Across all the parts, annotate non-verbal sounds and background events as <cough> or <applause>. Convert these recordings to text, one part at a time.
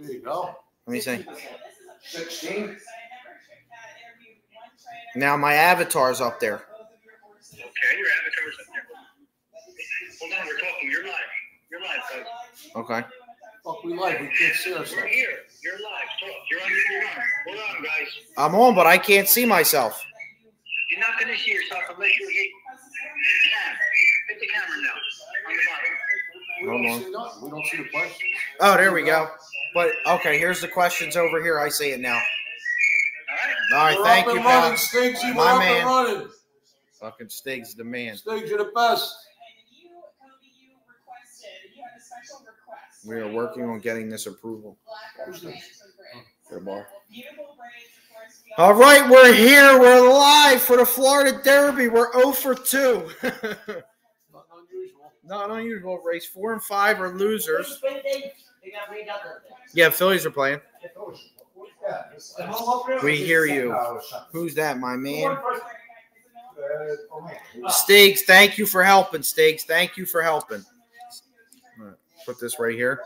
There you go. Let me see. 16. Now my avatar's up there. Okay, your avatar's up there. Hold on, we're talking. You're live. You're live, folks. Okay. Fuck, we live. We can't see We're ourselves. here. You're live. Talk. You're on. You're on. Hold on, guys. I'm on, but I can't see myself. You're not going to see yourself unless you hit the camera. Hit the camera now. We don't see. We don't see the questions. Oh, there we go. But okay, here's the questions over here. I see it now. All right. We're thank you, pal. running, Stinksy. We're My man. Fucking Stig's the man. Stinks, you're the best. We are working on getting this approval. Bar. All right, we're here. We're live for the Florida Derby. We're 0 for 2. <laughs> Nothing unusual. Not unusual race. Four and five are losers. Yeah, Phillies are playing. We hear you. Who's that, my man? Stiggs, thank you for helping. Stiggs, thank you for helping. Put this right here.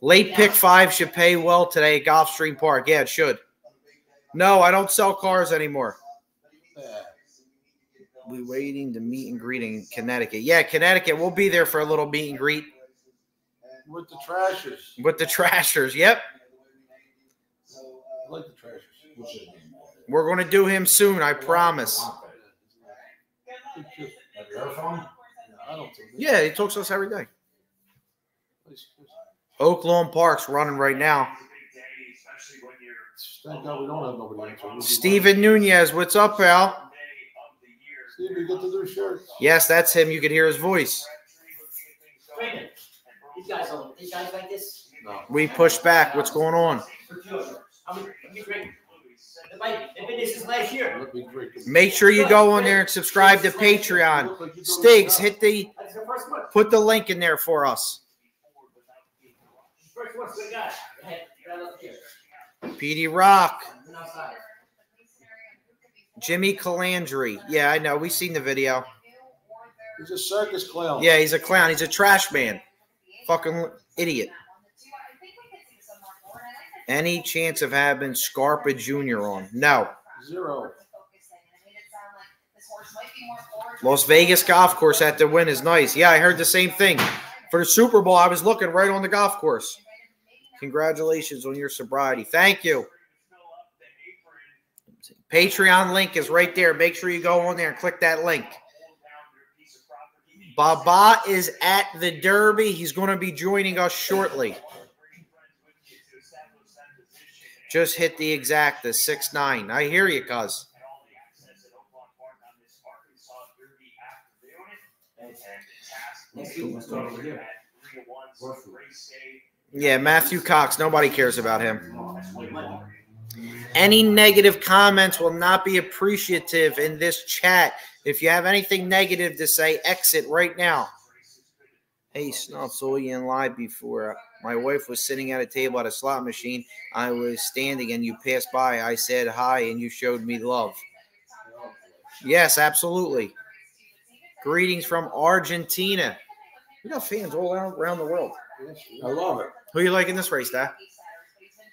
Late pick five should pay well today at Gulfstream Park. Yeah, it should. No, I don't sell cars anymore. We waiting to meet and greet in Connecticut. Yeah, Connecticut. We'll be there for a little meet and greet With the trashers. with the Trashers. Yep, I like the trashers. we're going to do him soon. I promise. It's just- I don't think. Yeah, he talks to us every day. It's- it's- Oaklawn Park's running right now. Thank God we don't have nobody answering. We'd be Steven Nunez, what's up, pal? Fine. Steve, you get the new shirt. Yes, that's him. You can hear his voice. These guys, are- these guys like this. No. We pushed back. What's going on? For two. How many? How many drink? If I, if it is since last year. Let me drink it. Make sure you go on there and subscribe to Patreon. Look like you're doing Stiggs, a hit the That's the first one. put the link in there for us. First one, swear to God. I had, right up here. PD Rock, Went outside. Jimmy Calandry. Yeah, I know. We've seen the video. He's a circus clown. Yeah, he's a clown. He's a trash man. Fucking idiot. Any chance of having Scarpa Jr. on? No. Zero. Las Vegas golf course at the win is nice. Yeah, I heard the same thing. For the Super Bowl, I was looking right on the golf course. Congratulations on your sobriety. Thank you. Patreon link is right there. Make sure you go on there and click that link. Baba is at the Derby. He's going to be joining us shortly. Just hit the exact, the six nine. I hear you, cuz. Yeah, Matthew Cox. Nobody cares about him. Any negative comments will not be appreciative in this chat. If you have anything negative to say, exit right now. Hey, Snuff, saw you in live before. My wife was sitting at a table at a slot machine. I was standing and you passed by. I said hi and you showed me love. Yes, absolutely. Greetings from Argentina. We got fans all around, around the world. I love it. Who you like in this race, Dad?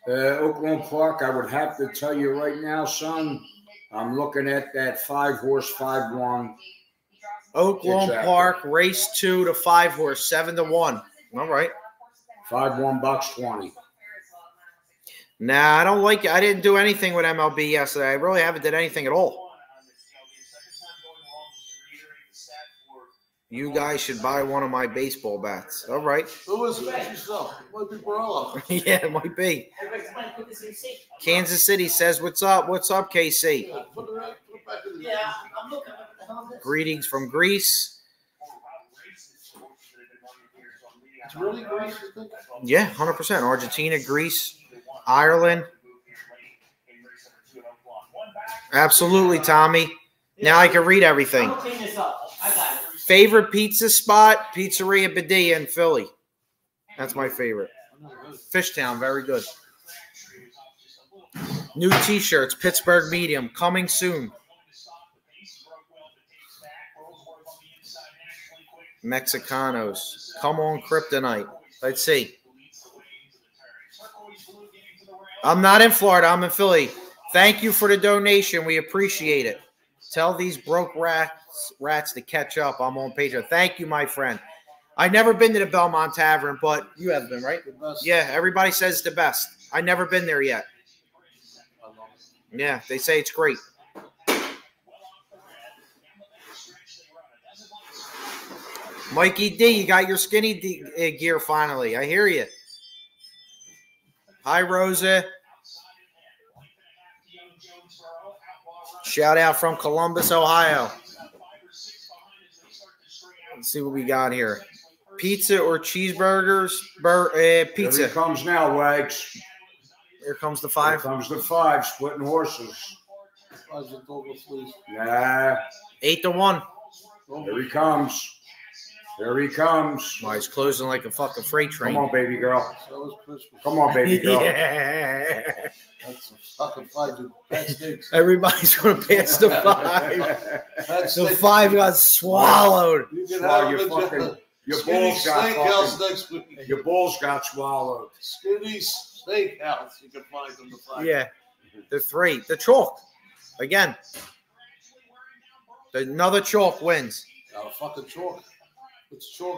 Uh, Oaklawn Park, I would have to tell you right now, son, I'm looking at that five horse, five one. Oaklawn Exactly. Park, race two to five horse, seven to one. All right. Five one bucks twenty. Nah, I don't like it. I didn't do anything with MLB yesterday. I really haven't did anything at all. You guys should buy one of my baseball bats. All right. Who is it? What's yourself? Might be Barella. yeah, it might be. Everybody, somebody put this in sync. Kansas City says, What's up? What's up, KC? Yeah, put it, right- put it back in the. Yeah, I'm looking. What the hell is this? Greetings from Greece. It's really Greece, you think? Yeah, 100%. Argentina, Greece, Ireland. Absolutely, Tommy. Now I can read everything. Favorite pizza spot? Pizzeria Beddia in Philly. That's my favorite. Fishtown, very good. New t-shirts, Pittsburgh Medium, coming soon. Mexicanos. Come on, Kryptonite. Let's see. I'm not in Florida. I'm in Philly. Thank you for the donation. We appreciate it. Tell these broke rats rats to catch up. I'm on Patreon. Thank you, my friend. I've never been to the Belmont Tavern, but you have been, right? Yeah, everybody says it's the best. I never been there yet. I love it. Yeah, they say it's great. Mikey D, you got your skinny D- uh, gear finally. I hear you. Hi, Rosa. Shout out from Columbus, Ohio. Let's see what we got here. Pizza or cheeseburgers? Bur- uh, Here pizza. he comes now, Wags. Here comes the Here five. comes the five, splitting horses. Surprised the dog will fleece. Nah, Eight to one. here he comes. Here he comes. Why he's closing like a fucking freight train. Come on, baby girl. So. Come on, baby <laughs> girl. yeah. That's a fucking five, dude. Everybody's gonna pass the <laughs> five. The five got swallowed. You can Swallow your fucking- the Your balls got fucking, your balls got swallowed. Skinny Steakhouse. You can find them the five. Yeah. The three. The chalk. Again. Another chalk wins. Got a fucking chalk.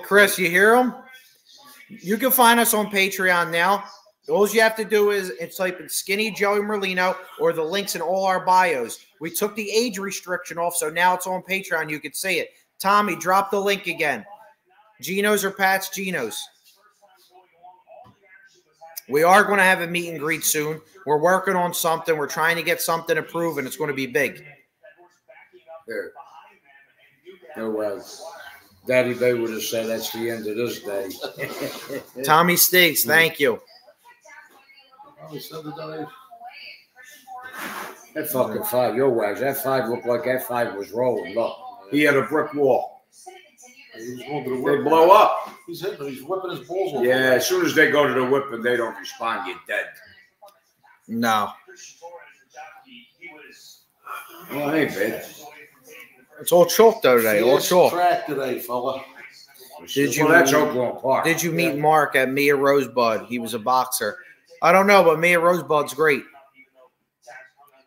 Chris, you hear him? You can find us on Patreon now. All you have to do is it's type in skinny Joey Merlino or the links in all our bios. We took the age restriction off, so now it's on Patreon. You can see it. Tommy, drop the link again. Geno's or Pat's Geno's. We are going to have a meet and greet soon. We're working on something. We're trying to get something approved, and it's going to be big. There. there way. Daddy Bay would have said that's the end of this day. <laughs> Tommy Stiggs, thank you. Probably send it down. That fucking five, your wags. That five looked like that five was rolling. Look, he had a brick wall. He's going to the They whip. blow up. He's hitting him. He's whipping his balls off. Yeah, as soon as they go to the whip and they don't respond, you're dead. No, Well, hey, man. It's all chalk though today. All Fast chalk. track today, fella. Did you- Well, that's Oklahoma Park. Did you meet Mark at Mia Rosebud? He was a boxer. I don't know, but Mia Rosebud's great.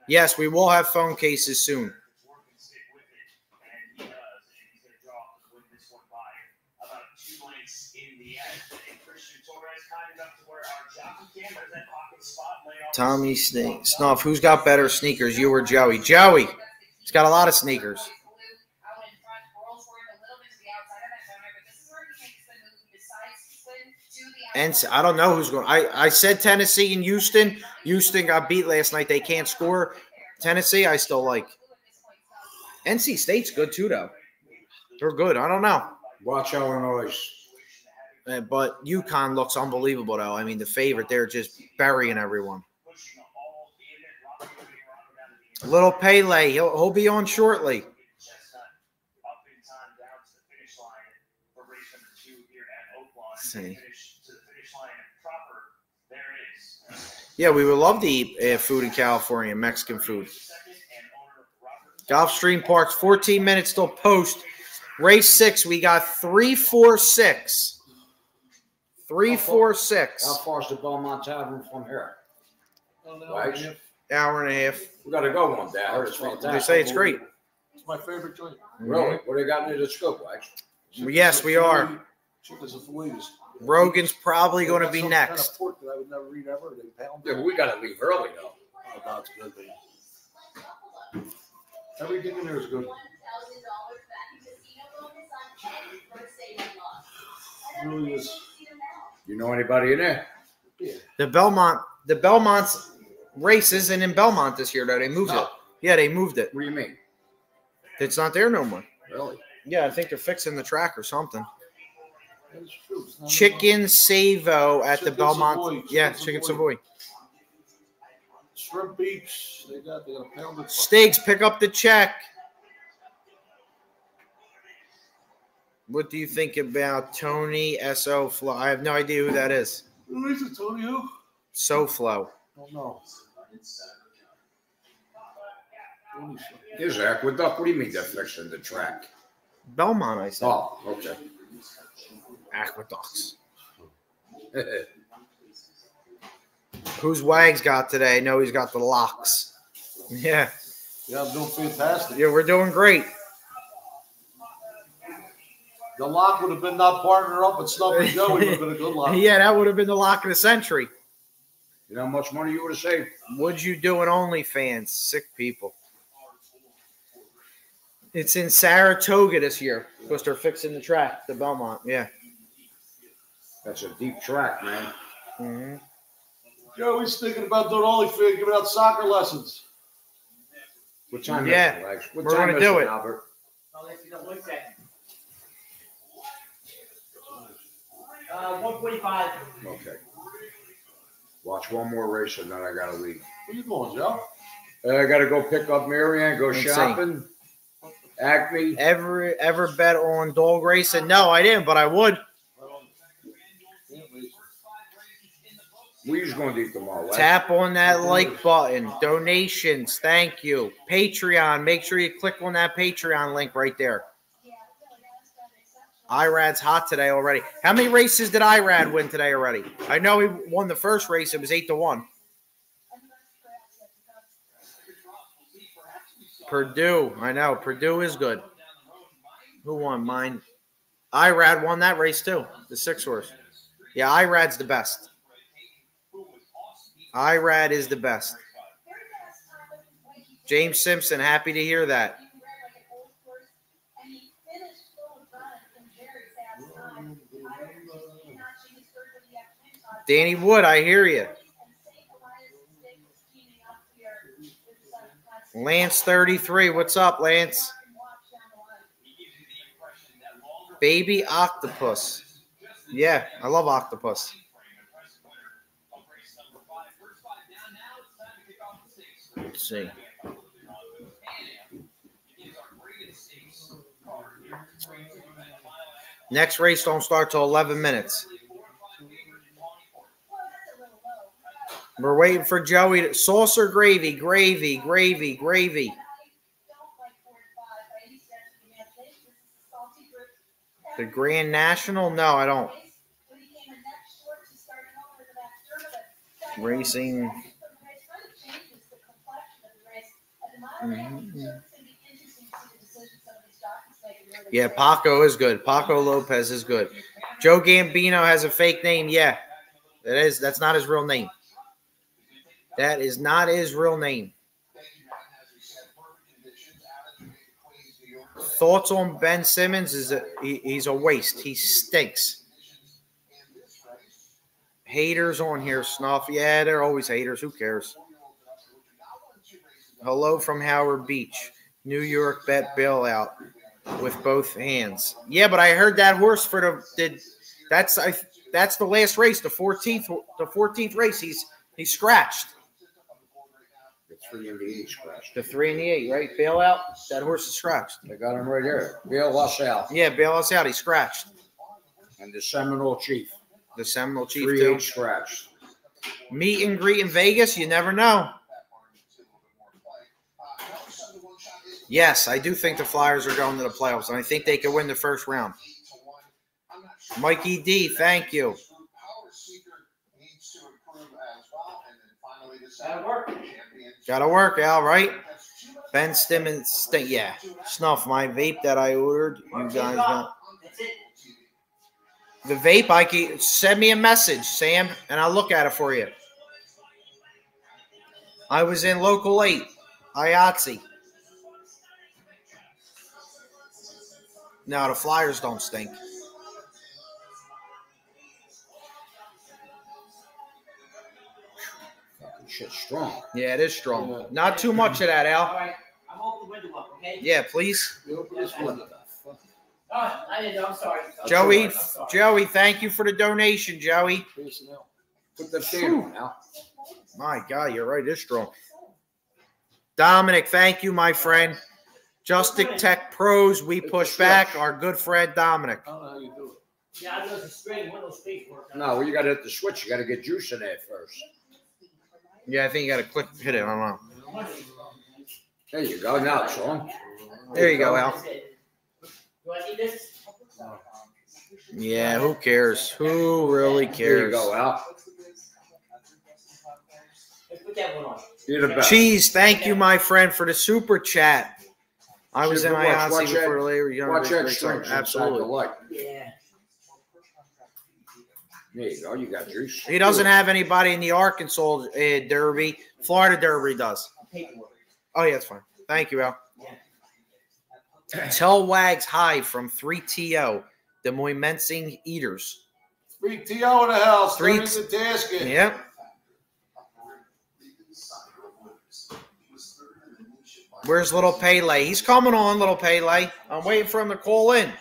Yes, we will have phone cases soon. Tommy Sneak. Snuff, who's got better sneakers, you or Joey? Joey. He's got a lot of sneakers. And I don't know who's going. I I said Tennessee and Houston. Houston got beat last night. They can't score. Tennessee, I still like. NC State's good too, though. They're good. I don't know, Watch Illinois. Uh, but UConn looks unbelievable, though. I mean, the favorite, they're just burying everyone. Little Pele, he'll he'll be on shortly. Let's see. Yeah, we would love to eat uh, food in California, Mexican food. Gulfstream Parks, 14 minutes till post. Race six, we got three, four, six. Three, four, six. How is the Belmont Tavern from here? Right. Hour and a half. We got to go one day. It's fantastic. They say it's great. It's my favorite joint. Really? What they got near the scoop, Wags? Yes, we are. Chickens and fillets. Rogan's probably going to be got some kind of next. pork that I would never eat ever. They pound Yeah, but we got to leave early, though. Oh, God, it's good, man. Everything in there is good. Really is. You know anybody in there? Yeah. The Belmont, the Belmont's race isn't in Belmont this year, though. They moved it. Yeah, they moved it. What do you mean? It's not there no more. Really? Yeah, I think they're fixing the track or something. It's true. Chicken Savo at the Belmont. Savoy, Yeah, Chicken Chicken Savoy. Savoy. Shrimp beach. They got, they got a pound of Stiggs, pick up the check. What do you think about Tony So Flow? I have no idea who that is. Who is it, Tony? Who? So Flow. Don't know. Tony Flow. Here's Aqueduct. What do you mean they're fixing the track? Belmont, I said. Oh, okay. Aqueducts. <laughs> Who's Wags got today? No, he's got the locks. <laughs> Yeah. Yeah, I'm doing fantastic. Yeah, we're doing great. The lock would have been not partner up and Snuff and Joey would have been a good lock. <laughs> Yeah, that would have been the lock of the century. You know how much money you would have saved? What'd you do in OnlyFans? Sick people. It's in Saratoga this year because they're fixing the track, the Belmont. Yeah. That's a deep track, man. hmm Joey's thinking about doing OnlyFans, giving out soccer lessons. What time Yeah, is it, Lex? What we're time gonna do it, it. Albert? I'll let you know one second. Uh, one forty-five. Okay. Watch one more race and then I gotta leave. Where you going, Joe? Uh, I gotta go pick up Marianne, go Insane. shopping. Acme. Ever ever bet on dog racing? No, I didn't, but I would. We's going to eat tomorrow. Lex. Tap on that like button. Donations. Thank you. Patreon. Make sure you click on that Patreon link right there. Irad's hot today already. How many races did Irad win today already? I know he won the first race. It was eight to one. Purdue. I know. Purdue is good. Who won? Mine. Irad won that race too. The six horse. Yeah, Irad's the best. Irad is the best. James Simpson, happy to hear that. Danny Wood, I hear you. Lance 33, what's up, Lance? Baby octopus. Yeah, I love octopus. Let's see. Next race don't start till 11 minutes. We're waiting for Joey to saucer gravy, gravy, gravy, gravy. The Grand National? No, I don't. Racing. Mhm. Yeah, Paco is good. Paco Lopez is good. Joe Gambino has a fake name. Yeah, that is. That's not his real name. That is not his real name. Thoughts on Ben Simmons is a, he, he's a waste. He stinks. Haters on here, Snuff. Yeah, they're always haters. Who cares? Hello from Howard Beach, New York. Bet bailout with both hands. Yeah, but I heard that horse for the did. That's I. That's the last race, the fourteenth. The fourteenth race. He's he's scratched. The three and the eight scratched. The three and the eight, right? Bailout. That horse is scratched. They got him right there. Bill out. Yeah, bail us out. He scratched. and the Seminole Chief. The Seminole Chief Three too. eight scratched. Meet and greet in Vegas. You never know. Yes, I do think the Flyers are going to the playoffs, and I think they could win the first round. Mikey D, thank you. Work. Gotta work, Al, right? Ben Stimmons, st- yeah. Snuff, my vape that I ordered. You guys got the vape. I can send me a message, Sam, and I'll look at it for you. I was in local eight, IATSE. No, the Flyers don't stink. Fucking shit strong. Yeah, it is strong. Not too much of that, Al. right. I'm open the window up, okay? Yeah, please. What the fuck? Oh, I didn't know. I'm sorry. I'm Joey, sorry. I'm sorry. Joey, thank you for the donation, Joey. Put the fan on now. My God, you're right. It's strong. Dominic, thank you, my friend. Justic Tech Pros, we push back. Our good friend Dominic. I don't know how you do it. Yeah, I know it's a spring. One of those springs work. No, well, you got to hit the switch. You got to get juice in there first. Yeah, I think you got to click, hit it. I don't know. There you go. Now it's on. There you go, Al. That's it. You want to eat this? Yeah, who cares? Who really Here you cares? go, Al. Let's put that one on. You're the best. Cheese, thank you, my friend, for the super chat. I was in Super watch. IATSE Watch that- before later. Young Watch that Great string Time. inside the Absolutely. light. Yeah. There you go. You got juice. He doesn't have anybody in the Arkansas uh, Derby. Florida Derby does. Oh, yeah, that's fine. Thank you, Al. Tell Wags hi from 3TO, the Moines Mensing Eaters. Three TO in the house. Three- Three the tasket. Yep. Where's little Pele? He's coming on, little Pele. I'm waiting for him to call in.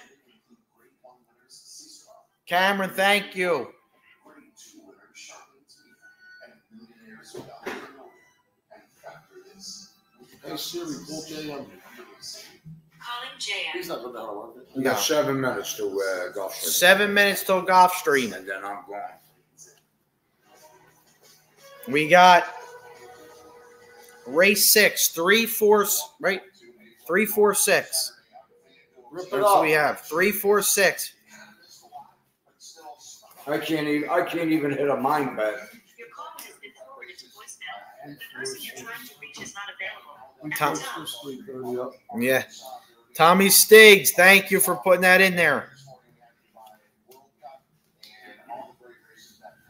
Cameron, thank you. Hey Siri, call JM. Calling JM. He's not going to work. You got seven minutes to uh, go. for it. Seven minutes till Gulfstream. And then I'm going. We got race six, three, four, right? Three, four, six. That's what up. we have. Three, four, six. I can't even. I can't even hit a mind bet. Your call has been forwarded to voicemail. The person you're trying to reach is not available. Tom- At the tone, It's 3:30 up. Yeah. Tommy Stiggs, thank you for putting that in there.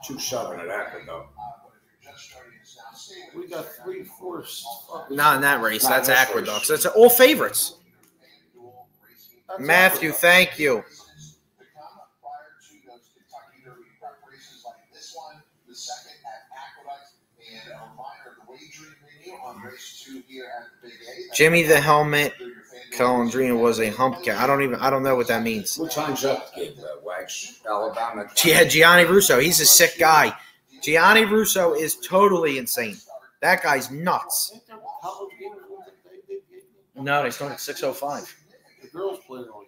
Two seven of that could go. We got three, four. s- fucking- Not in that race. Not That's in this Aqueducts. race. That's all favorites. That's Matthew, Africa. thank you. Jimmy the Helmet Calandrina was a hump cat. I don't even. I don't know what that means. What time's that game, Wags? Alabama. Yeah, Gianni Russo. He's a sick guy. Gianni Russo is totally insane. That guy's nuts. Ain't there college games that they did get? No, they started at six oh five. The girls played on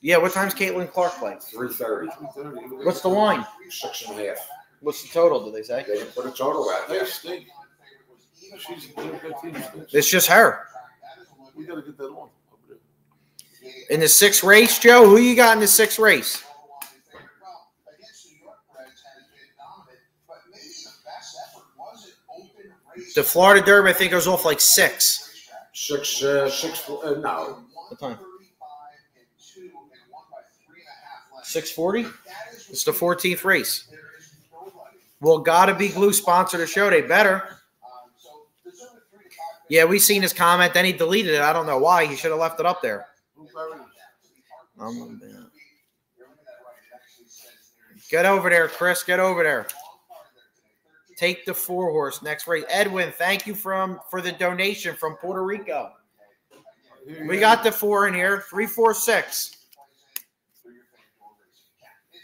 Yeah, what time's Caitlin Clark playing? Three thirty. 3:30. What's the line? Six and a half. What's the total? Did they say? They didn't put a total out there. stink. She's that team stinks. It's just her. We got to get that on. In the sixth race, Joe, who you got in the sixth race? The Florida Derby, I think, goes off like six. Six. Uh, six. Uh, no. What time? Six forty. It's the fourteenth race. Well, gotta be glue sponsor the show. They better. Yeah, we seen his comment. Then he deleted it. I don't know why. He should have left it up there. Who buried it? Um. Get over there, Chris. Get over there. Take the four horse next race. Edwin, thank you from for the donation from Puerto Rico. We got the four in here. Three, four, six.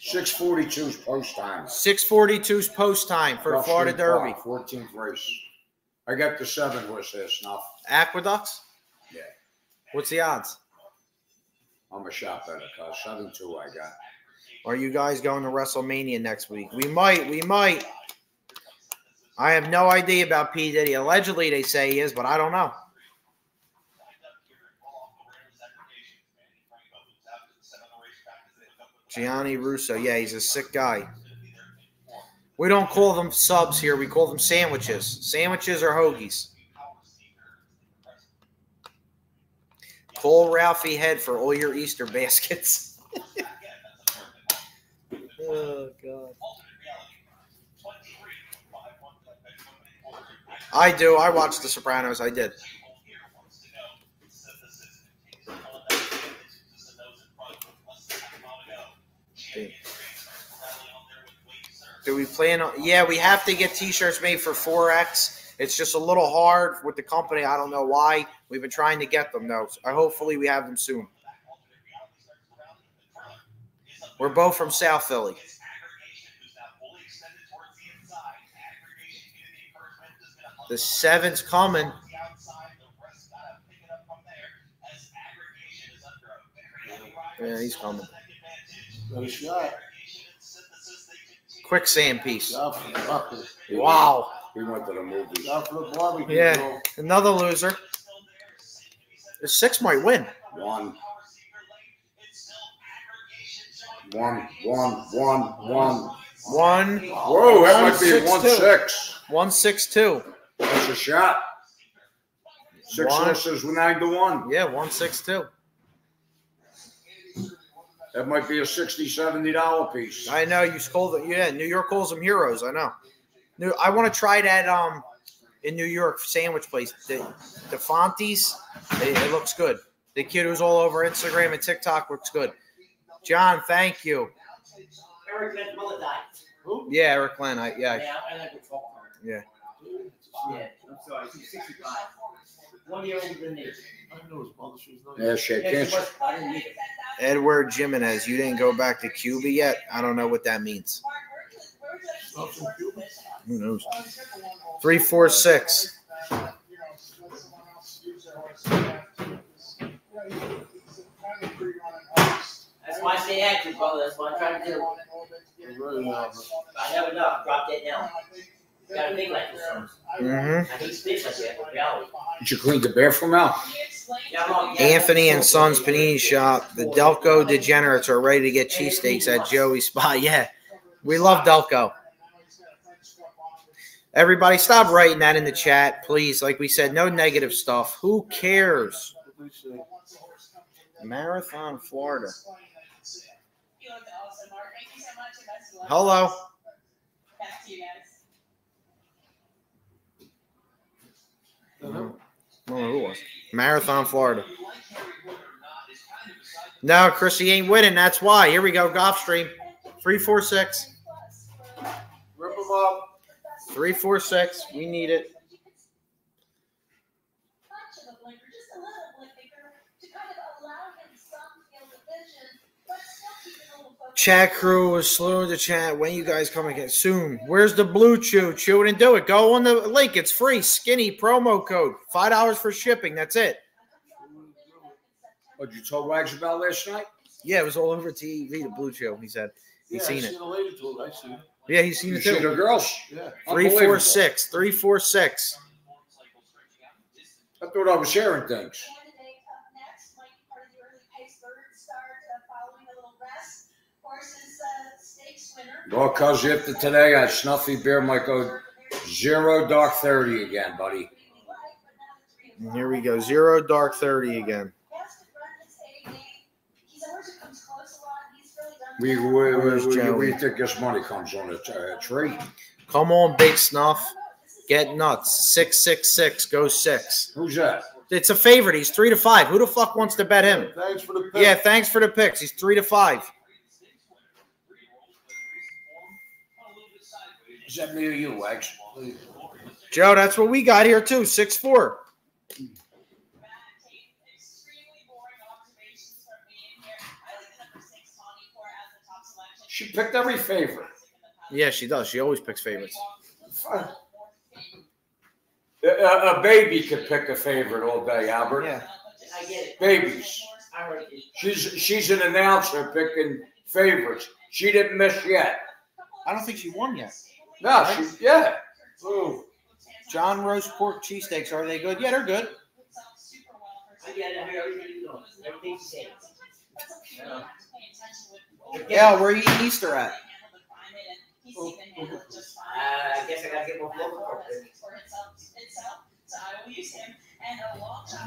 Six forty two's post time. 642's post time for the Florida Derby. Fourteenth race. I got the seven horse there, Snuff. Aqueducts? Yeah. What's the odds? I'm a shot better, cause seven two I got. Are you guys going to WrestleMania next week? We might. We might. I have no idea about P. Diddy. Allegedly, they say he is, but I don't know. Gianni Russo. Yeah, he's a sick guy. We don't call them subs here. We call them sandwiches. Sandwiches or hoagies. Call Ralphie Head for all your Easter baskets. <laughs> oh, God. I do. I watched The Sopranos. I did. Do we plan on? Yeah, we have to get T-shirts made for 4X. It's just a little hard with the company. I don't know why. We've been trying to get them though. So uh, hopefully, we have them soon. We're both from South Philly. The seven's coming. Yeah, he's coming. Got a shot. Quicksand piece. Shot for the fucker. Wow. We went to the movies. Shot for the barbecue. Yeah. Another loser. The six might win. One. One, one, one, one. One Whoa, that might be One, one six, two. six. one six two. That's a shot. Six One. horses with nine to one. Yeah, one six two. That might be a 60 70 dollar piece. I know you call them. Yeah, New York calls them heroes. I know. New. I want to try that. Um, in New York sandwich place, the the Fonties. It, it looks good. The kid who's all over Instagram and TikTok looks good. John, thank you. Eric Ben's mother died. Yeah, Eric Glenn. I, yeah, Yeah, I like to talk to her. Yeah. Yeah, I'm sorry, she's sixty-five. One year older than me. I know his mother. She's not. Yeah, shit. Yeah, Can't she was, I didn't need it. Edward Jimenez. You didn't go back to Cuba yet. I don't know what that means. Not from Cuba. Who knows? Three four six. That's why I stay active, brother, that's what I'm trying to do. Really, uh, I never know, drop that down. Gotta think like this. son. Mm-hmm. I hate speech like that, but reality. Did you clean the bathroom out? Yeah, I'm Anthony and Sons Panini Shop. The Delco degenerates are ready to get cheesesteaks at Joey's spot. <laughs> Yeah, we love Delco. Everybody, stop writing that in the chat, please. Like we said, no negative stuff. Who cares? what they say. Marathon, Florida. You look awesome, Mark. Thank you so much. and best of luck. Hello. Back to you guys. I don't know who it was. Marathon, Florida. No, Chrissy ain't winning. That's why. Here we go. Gulfstream. Three four six. Rip them up. Three four six. We need it. Chat crew is slow to chat. When you guys coming again? Soon. Where's the BlueChew? Chew it and do it. Go on the link. It's free. Skinny promo code. Five dollars for shipping. That's it. What you told Wags about last night? Yeah, it was all over TV. The BlueChew. He said he's Yeah, seen I it. seen a lady to it. I seen it. Yeah, he's seen You it see the girls? Yeah. Three four Unbelievable. six. Three four six. I thought I was sharing things. Stakes winner. Well, cuz after today, I Snuffy Bear might go zero dark 30 again, buddy. And here we go. Zero dark thirty again. We, we, we, we, we think this money comes on a t- a tree. Come on, big snuff. Get nuts. Six six six. Go six. Who's that? It's a favorite. He's three to five. Who the fuck wants to bet him? Thanks for the pick. Yeah, thanks for the picks. He's three to five. Is that me or you, Wags? Joe, that's what we got here too. Six four. She picked every favorite. Yeah, she does. She always picks favorites. A, a- a baby could pick a favorite all day, Albert. Yeah. I get it. Babies. I heard it. She's she's an announcer picking favorites. She didn't miss yet. I don't think she won yet. No, she yeah. Ooh. John roast pork cheesesteaks. Are they good? Yeah, they're good. I get it. I hear everything you're doing. Everything you say. Yeah. Yeah, where are you eating Easter at? Uh, I guess I gotta get more local.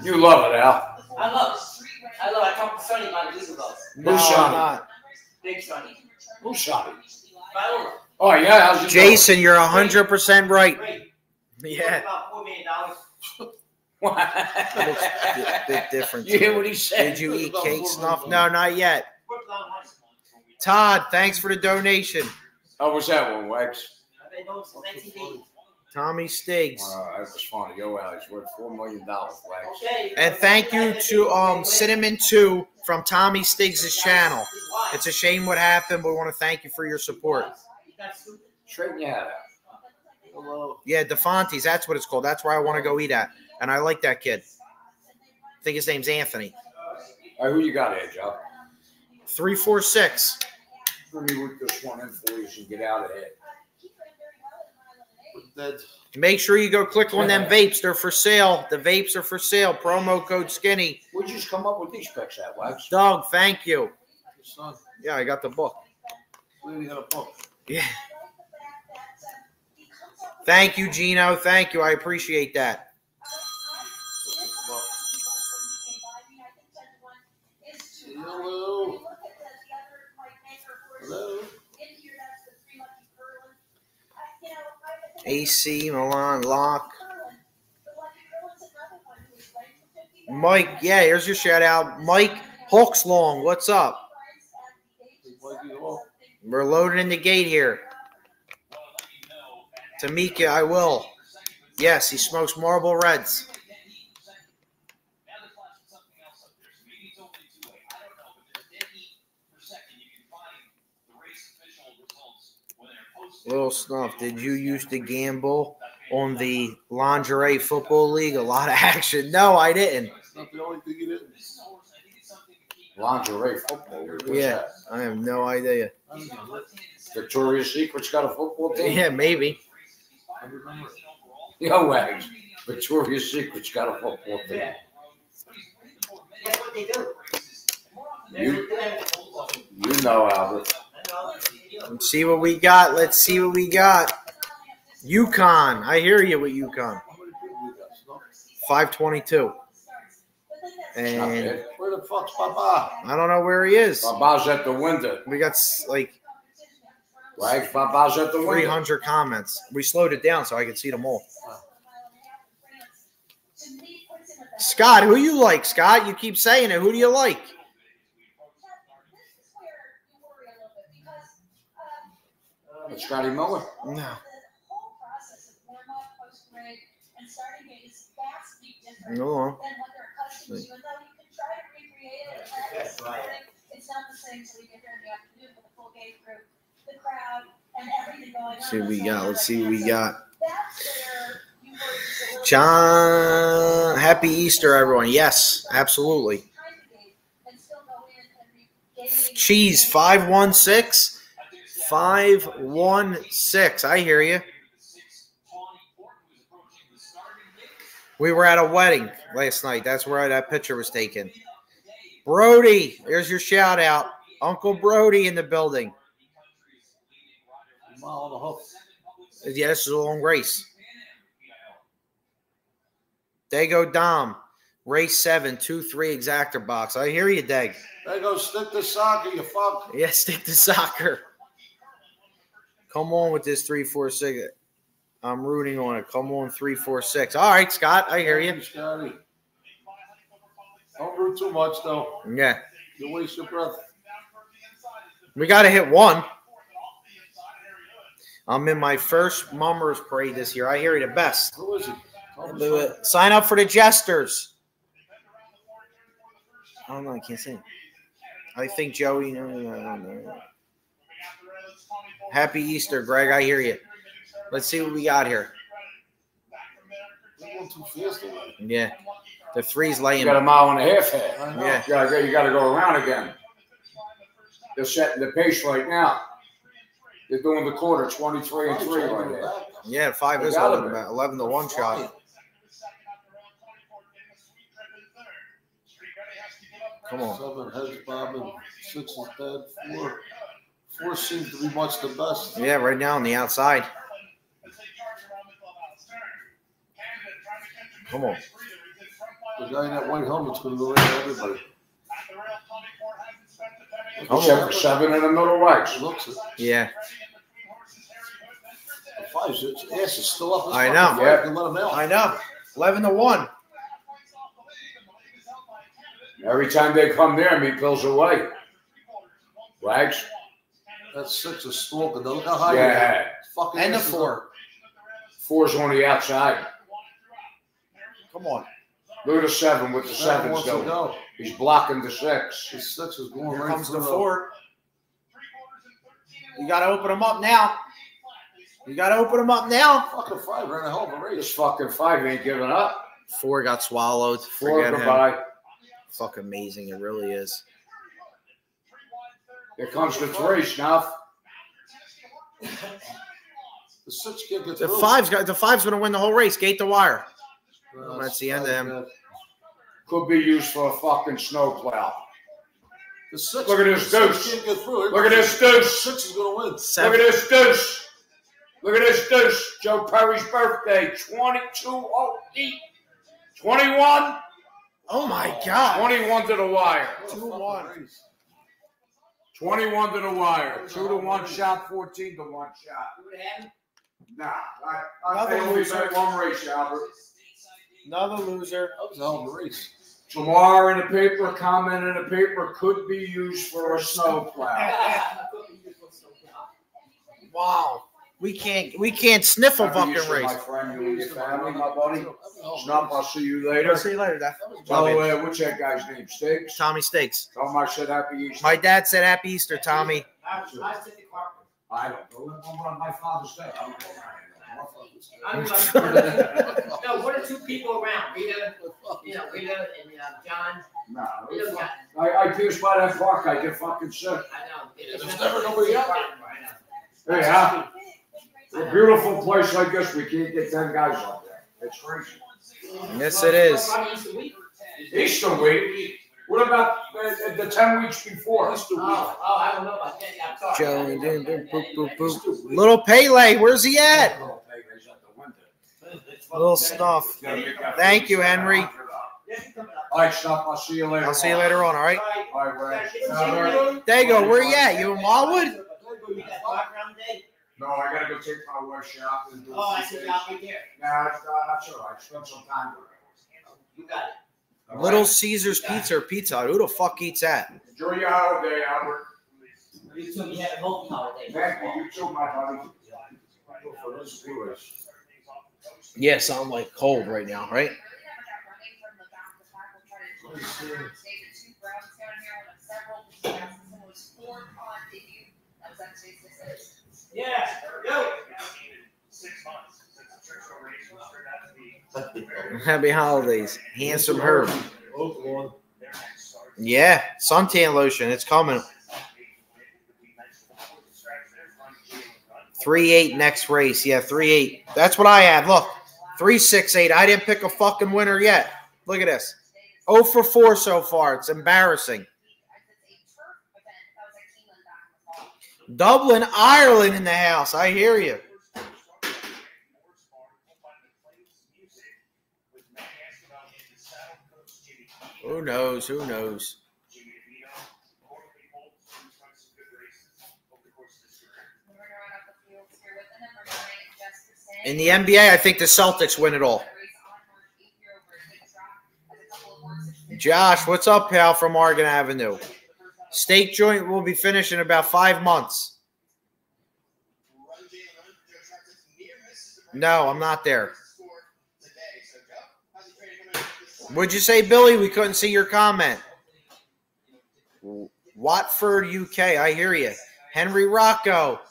You love it, Al. I love it. I love it. I talked to Sonny about a week ago. No, Who's I'm Sonny? not. Big Sonny. Who shot it? Viola. Oh yeah, how's it Jason, you're hundred percent right. Great. Yeah. About four million dollars. <laughs> going? That looks a bit different. you hear what he said? Did you eat cake snuff? No, not yet. Worked a lot of money. Todd, thanks for the donation. How was that one, Wags? I've been doing since 1980. Tommy Stiggs. Uh, that was funny. Yo, Al, he's worth four million dollars, Wags. And thank you to um Cinnamon 2 from Tommy Stiggs' channel. It's a shame what happened, but we want to thank you for your support. Straighten your hat out. Hello. Yeah, DeFonte's, that's what it's called. That's where I want to go eat at. And I like that kid. I think his name's Anthony. All right, who you got here, Joe? 346. Let me work this one in for you so you can get out of here. With. Make sure you go click on them vapes. They're for sale. The vapes are for sale. Promo code skinny. Where'd you just come up with these picks at, Wags? Doug, thank you. Yeah, I got the book. we got a book. Yeah. Thank you, Gino. Thank you. I appreciate that. Hello. Hello. AC, Milan, Lock. Mike, yeah, here's your shout out. Mike Hawkslong, what's up? We're loading in the gate here. Tamika, I will. Yes, he smokes Marlboro Reds. Little Snuff, did you used to gamble on the lingerie football league? A lot of <laughs> action. No, I didn't. Not the only thing you did. Lingerie football. What's Yeah, that? I have no idea. I. Victoria's Secret's got a football team. Yeah, maybe. I remember. Yo, Wags. Victoria's Secret's got a football team. Yeah. That's what they do. You- You know, Albert. Let's see what we got. Let's see what we got. UConn. I hear you with UConn. How many people we got? Snuff? 522. Not And. Where the fuck's Papa? I don't know where he is. Baba's at the window. We got s- like Wags, Baba's at the window. 300 comments. We slowed it down so I could see them all. Scott, who you like? Scott, you keep saying it. Who do you like? Uh, Scotty Miller. No. The whole process of warm up, post parade, and starting gate is vastly different Go on. than what they're accustomed to. And though you can try to recreate it, and practice right. it's not the same until you get there in the afternoon with the full gate group, the crowd, and everything going on. See what we got. Let's see what we got. That's where you work just a little bit John, happy Easter, everyone. Yes, absolutely. behind the gate and still go in and regain- Cheese, 516. 516. I hear you. We were at a wedding last night. That's where that picture was taken. Brody, there's your shout out. Uncle Brody in the building. Mile on the hook. Yeah, this is a long race. Dago Dom, race seven, two, three exactor box. I hear you, Dag. Goes stick to soccer, you fuck. Yeah, <laughs> stick to soccer. Come on with this three, four, six. I'm rooting on it. Come on, three, four, six. All right, Scott, I hear you. Scotty. Don't root too much though. Yeah, You waste your breath. we got to hit one. I'm in my first Mummers parade this year. I hear you the best. Who is he? Tell me Do something. it. Sign up for the Jesters. I don't know. I can't see. I think Joey. No, no, no. Happy Easter, Greg. I hear you. Let's see what we got here. You're going too fast already. Yeah, the three's You laying. got a mile and a half head. Yeah. You gotta, go- you gotta go around again. They're setting the pace right now. They're doing the quarter 23 and 3 right there. Yeah, five They is gotta 11, 11 to one shot. Come on. Seven heads bobbing, six is dead, four. Four seems to be much the best. Yeah, right now on the outside. Come on. The guy in that white helmet's gonna go right everybody. Come Except on. for seven in the middle right. Looks it. Yeah. The five's, its ass is still up. I know. five, Yeah. you can let him out. I know. 11 to 1. Every time they come there, me, pulls away. Wags? That's six is stalking. Look how high. he is. Yeah. Fucking And the four. Four's on the outside. Come on. Look at the seven with the Seven sevens wants to though. go. He's blocking the six. The six is going Here right comes the through four. You got to open them up now. You got to open them up now. Fucking five ran a hell of a This fucking five ain't giving up. Four got swallowed. Four Forget him. goodbye. Fucking amazing. It really is. Here comes the three, Snuff. <laughs> The six can't get The through. five's got the five's going to win the whole race. Gate the wire. No, That's the end of him. Could be used for a fucking snowplow. The six. Look at this six deuce. Can't get through. Look at this deuce. Six is gonna win. Look at this deuce. Look at this deuce. Joe Perry's birthday. 22 oh, eight. 21. Oh my God. 21 to the wire. Two one. 21 to the wire. Two to one shot, 14 to one shot. You would have him? Nah, I, I Another think we loser. bet one race, Albert. Another loser. That was a hell of a race. Tomorrow in the paper, comment in the paper could be used for a snowplow. <laughs> Wow. We can't we can't sniff a Happy fucking race. My friend, you and your family, my buddy. That was a hell of a Snuff, I'll see you later. See you later, Dad. By the way, what's that guy's name? Sticks? Tommy Steaks. Tell him I said happy Easter. My dad said Happy Easter, Tommy. I was, I was at the carpet. I don't know. I'm on my father's day. I don't know. I mean, like, no, <laughs> one or two people around, Rita, you know, Rita and uh, John, Nah, Rita got, I, I pierce by that fuck, I get fucking sick. I know. It's There's never nobody out I know. Hey, huh? A beautiful place like this, we can't get ten guys up there. It's crazy. Yes, it is. Probably Easter week. What about the, the ten weeks before? Easter Oh, oh, I don't know about that. I'm sorry. Boop, boop, boop. Little Pele, where's he at? Little Snuff. Thank you, Henry. All right, stop. I'll see you later. I'll see you later on, all right? All right, Ray. There you go. Where you at? You in Wildwood? You got background day? No, I gotta go take my wife shopping. and do a Oh, I few see, things. I'll be there. Nah, it's, uh, that's all right. Spend some time with her. You got it. All right? Little Caesar's Pizza or Pizza Hut. Who the fuck eats that? Enjoy your holiday, Albert. You two, you had a multi holiday. Thank you. You too, my buddy. Yes, I'm like cold right now, right? Yeah, go. Happy holidays. Handsome Herb. Yeah, suntan lotion. It's coming. Three eight next race. Yeah, three eight. That's what I have. Look, three six eight. I didn't pick a fucking winner yet. Look at this. Oh for four so far. It's embarrassing. Dublin, Ireland in the house. I hear you. Who knows? Who knows? In the NBA, I think the Celtics win it all. Josh, what's up, pal, from Oregon Avenue? Steak joint will be finished in about five months. No, I'm not there. What'd you say, Billy? We couldn't see your comment. Watford, UK. I hear you. Henry Rocco.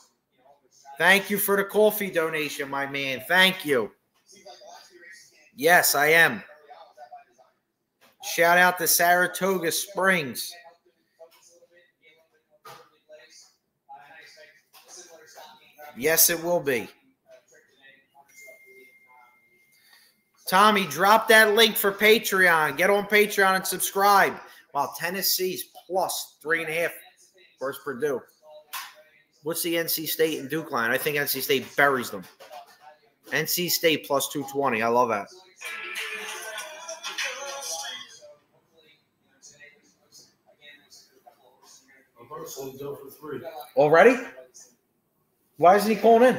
Thank you for the coffee donation, my man. Thank you. Yes, I am. Shout out to Saratoga Springs. Yes, it will be. Tommy, drop that link for Patreon. Get on Patreon and subscribe. While Tennessee's plus three and a half versus Purdue. What's the NC State and Duke line? I think NC State buries them. NC State plus 220. I love that. Already? Why isn't he calling in?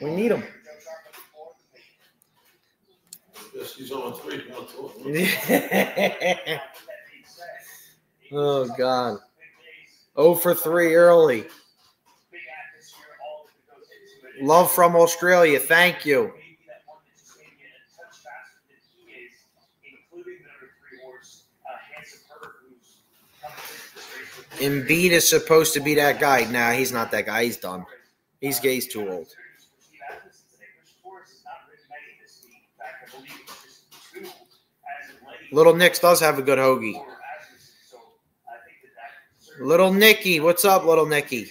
We need him. <laughs> Oh God. Oh for three early. Love from Australia. Thank you. Embiid is supposed to be that guy. Nah, he's not that guy. He's done. He's he's too old. Little Nick's does have a good hoagie. Little Nicky, what's up, little Nicky?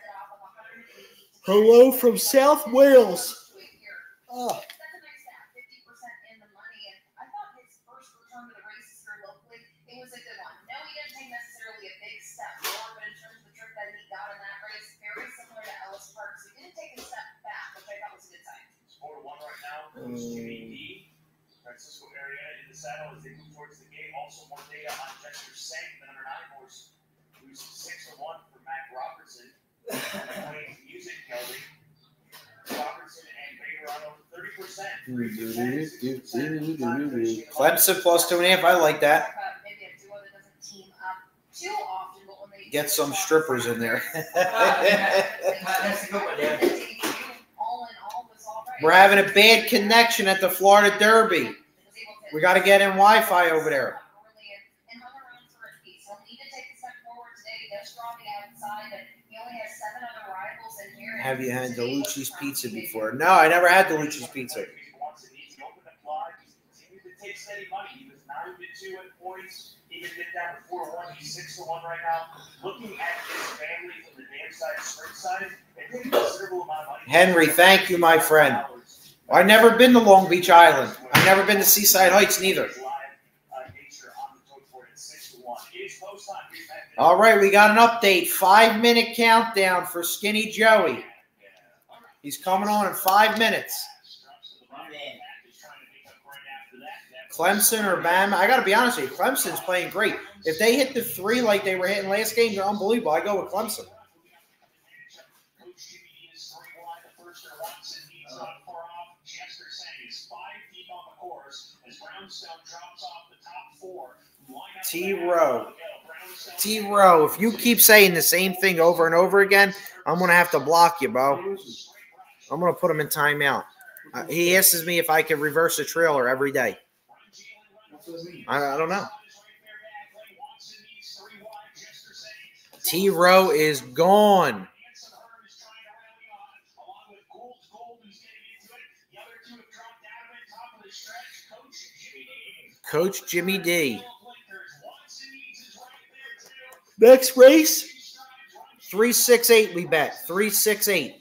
Hello from South Wales. Oh. That's a nice stat, 50% in the money. And I thought his first return to the races here locally, it was a good one. No, he didn't take necessarily a big step forward, but in terms of the trip that he got in that race, very similar to Ellis Park. So he didn't take a step back, which I thought was a good sign. Four to one right now. Goes mm. Jimmy D. Francisco area in the saddle as they move towards the gate. Also more data on Chester Sank, the number nine horse, who's six to one for Mac Robertson. Music, Kelly. And thirty percent. Clemson plus two and a half. I like that. Get some strippers in there. <laughs> We're having a bad connection at the Florida Derby. We got to get in Wi-Fi over there. Have you had today was Delucci's pizza before? No, I never had pizza. The steady money. He. Even did down to four one. He's six to one right now. Looking at family the side, side, they a considerable amount of money. Henry, thank you, my friend. I've never been to Long Beach Island. I've never been to Seaside Heights neither. All right, we got an update. Five minute countdown for Skinny Joey. He's coming on in five minutes. Clemson or Bama? I got to be honest with you. Clemson's playing great. If they hit the three like they were hitting last game, they're unbelievable. I go with Clemson. T Row. T Row, if you keep saying the same thing over and over again, I'm gonna have to block you, bro. I'm gonna put him in timeout. Uh, he asks me if I can reverse a trailer every day. I, I don't know. T Row is gone. Coach Jimmy D. Next race, three six eight. We bet three six eight.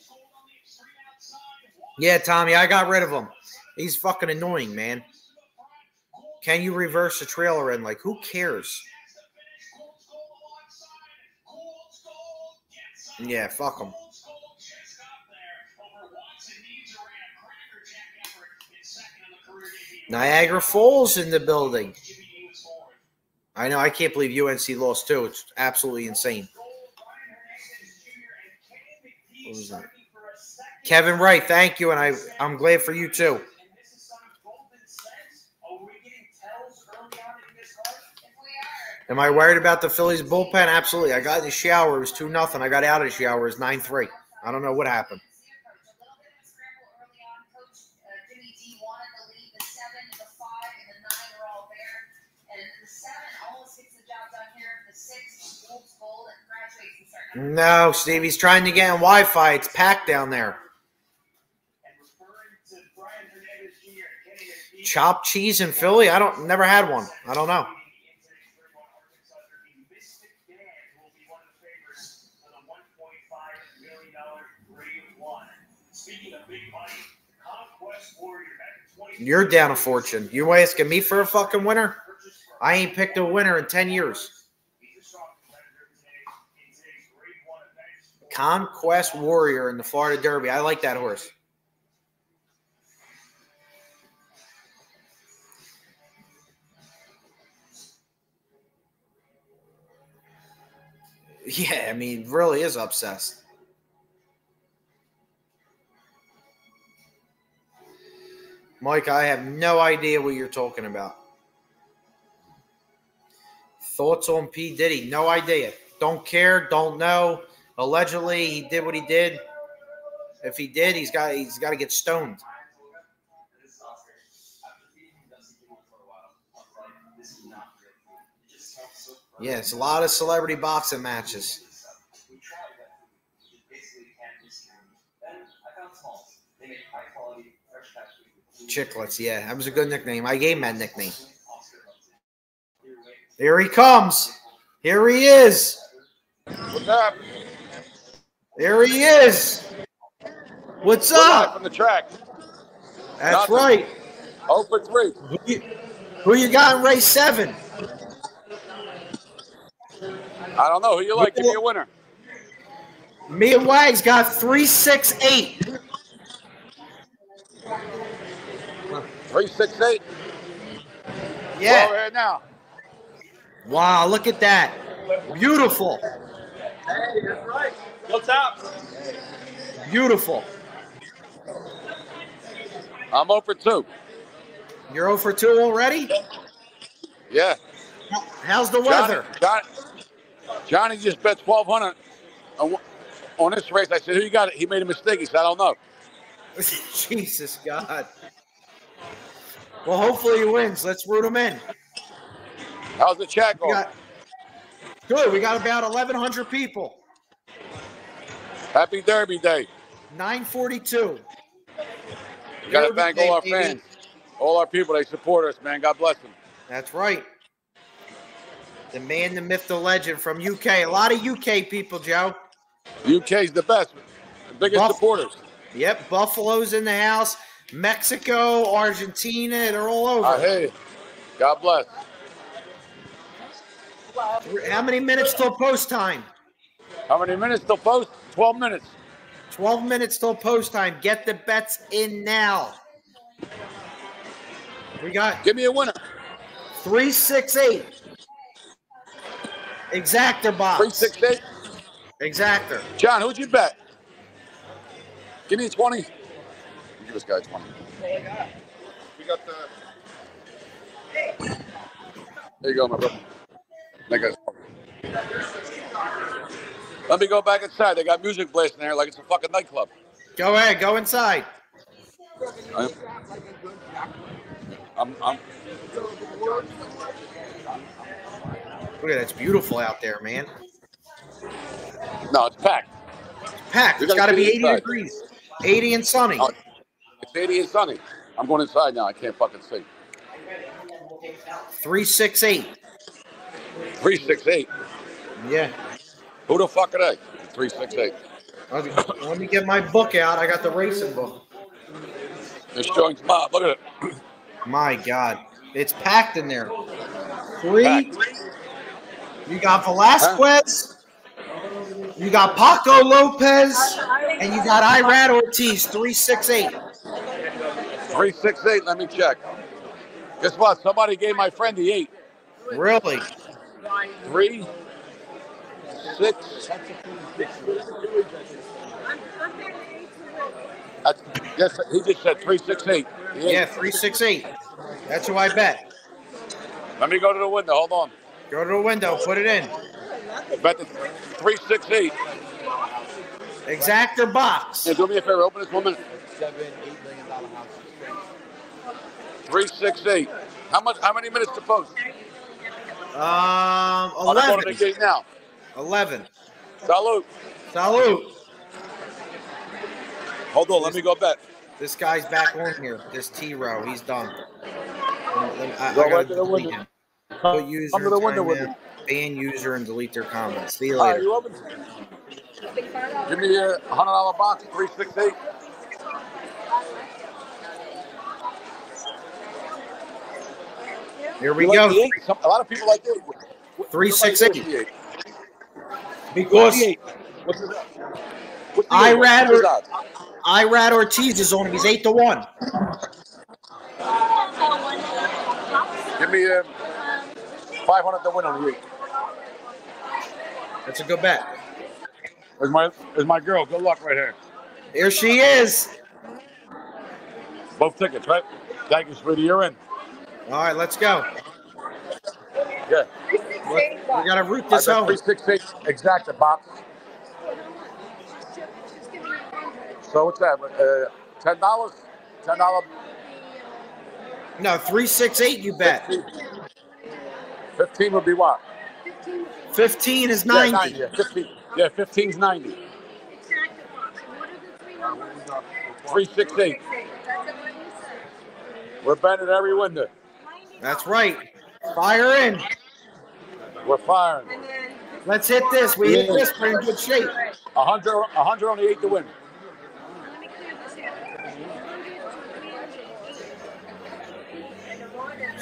Yeah, Tommy, I got rid of him. He's fucking annoying, man. Can you reverse the trailer in? Like, who cares? Yeah, fuck him. Niagara Falls in the building. I know. I can't believe UNC lost too. It's absolutely insane. What was that? Kevin Wright, thank you, and I I'm glad for you too. Am I worried about the Phillies bullpen? Absolutely. I got in the shower. It was two nothing. I got out of the shower. It was nine three. I don't know what happened. No, Steve, he's trying to get in Wi-Fi. It's packed down there. Chopped cheese in Philly? I don't never had one. I don't know. You're down a fortune. You asking me for a fucking winner? I ain't picked a winner in 10 years. Conquest Warrior in the Florida Derby. I like that horse. Yeah, I mean, really is obsessed. Mike, I have no idea what you're talking about. Thoughts on P. Diddy? No idea. Don't care. Don't know. Allegedly, he did what he did. If he did, he's got he's got to get stoned. Yeah, it's a lot of celebrity boxing matches. Chicklets, yeah, that was a good nickname. I gave him that nickname. Here he comes. Here he is. What's up? There he is. What's We're up? From the track. That's Nothing. right. Oh for three. Who you, who you got in race seven? I don't know who you like. Give me a winner. Me and Wags got three, six, eight. Three six eight. We're Yeah. over here now. Wow, look at that. Beautiful. Hey, that's right. What's up? Beautiful. I'm oh over two. You're 0 for 2 already? Yeah. How's the Johnny, weather? Johnny, Johnny just bet twelve hundred on, on this race. I said, "Who you got?" He made a mistake. He said, "I don't know." <laughs> Jesus God. Well, hopefully he wins. Let's root him in. How's the chat going? got, good. We got about 1,100 people. Happy Derby Day. 942. We got to thank all our fans, all our people. They support us, man. God bless them. That's right. The man, the myth, the legend from UK. A lot of UK people, Joe. UK's the best, biggest Buff- supporters. Yep, Buffalo's in the house. Mexico, Argentina, they're all over. Ah, I hear you. God bless. How many minutes till post time? How many minutes till post? Twelve minutes. 12 minutes till post time. Get the bets in now. We got Give me a winner. 368. Exactor box. Three six eight. Exactor. John, who'd you bet? Give me twenty. Give this guy twenty. We got the. There you go, my brother. That guy's. Let me go back inside. They got music blasting there like it's a fucking nightclub. Go ahead. Go inside. I'm, I'm, I'm Look at that. It's beautiful out there, man. no, it's packed. Packed. It's got gotta be 80 inside. degrees. 80 and sunny. Oh. It's 80 and sunny. I'm going inside now. I can't fucking see. 368. Three six eight. Yeah. Who the fuck are they? Three six eight. Let me get my book out. I got the racing book. This joint's mob. Look at it. My God. It's packed in there. Three. Packed. You got Velasquez. You got Paco Lopez. And you got Irad Ortiz. 368. Three six eight. Let me check. Guess what? Somebody gave my friend the eight. Really? Three six. That's, yes, he just said three six eight. Yeah, 368. That's who I bet. Let me go to the window. Hold on. Go to the window. Put it in. Bet the three six eight. Exactor box. Yeah, do me a favor. Open this one minute. Three six eight. How much? How many minutes to post? Um, Oh, to 11. gate now. 11. Salute. Salute. Hold on. Let me go bet. This guy's back on here. This T row. He's done. I, I, Go gotta right to the delete window. him. Put user Come to the window with in, ban user and delete their comments. See you All right, later. you open? Give me a hundred dollar box, three six eight. Here we You go. the eight? Some- A lot of people like it. Three, six, eight. eight. Because What's his? What's I odds? rather- What's his Ortiz is on him. He's eight to one. Give me a five hundred to win on the eight. That's a good bet. There's my there's my girl. Good luck right here. Here she is. Both tickets, right? Thank you, sweetie. You're in. All right, let's go. Yeah. We got to root this bet home. three six eight exact the box. So what's that? Uh, ten dollars? Ten dollar? No, three, six, eight. You bet. Fifteen would be what? Fifteen is Yeah, ninety. Yeah, fifteen. Yeah, fifteen's ninety. Three six eight. We're bending every window. That's right. Fire in. We're firing. Let's hit this. We hit this. We're in good shape. 100, 100 on the eight to win.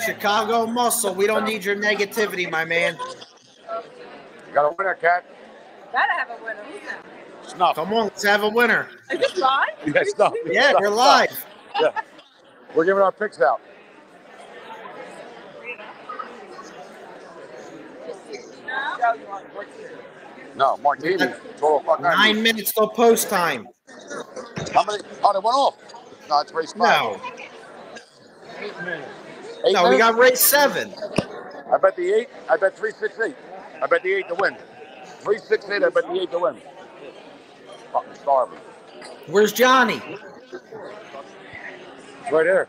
Chicago muscle. We don't need your negativity, my man. You got a winner, cat. Gotta have a winner. Who's? Snuff. Come on, let's have a winner. Is this live? <laughs> Yeah, snuff. Yeah, Snuff, you're live. Yeah. We're giving our picks out. No, martini. Total fuck Nine minutes till post time. How many? Oh, they went off. No, it's race five. No, Eight no, we got race seven. I bet the eight. I bet three six eight. I bet the eight to win. Three six eight. I bet the eight to win. Fucking starving. Where's Johnny? Right there.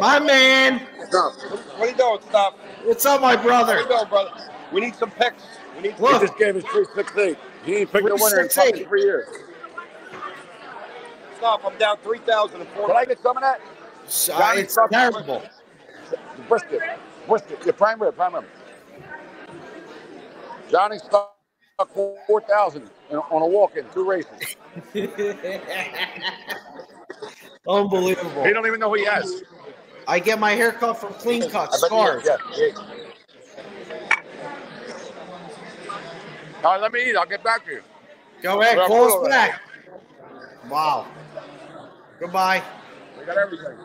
My man. No. What are you doing, Stop? What's up, my What are brother? you doing, brother? We need some picks. We need He Look. just gave us three six eight. He ain't picked the winner in 368. fucking three years. stop. I'm down three thousand and four. Can I get some of that? Uh, It's terrible. Brisket. Brisket. Yeah, prime rib. Prime rib. Johnny stuck 4,000 on a walk in two races. <laughs> Unbelievable. He don't even know who he has. I get my hair cut from Clean <laughs> Cut, I bet Scars. is, yeah, he. All right, let me eat. I'll get back to you. Go ahead, call us back. Wow. Goodbye. We got everything.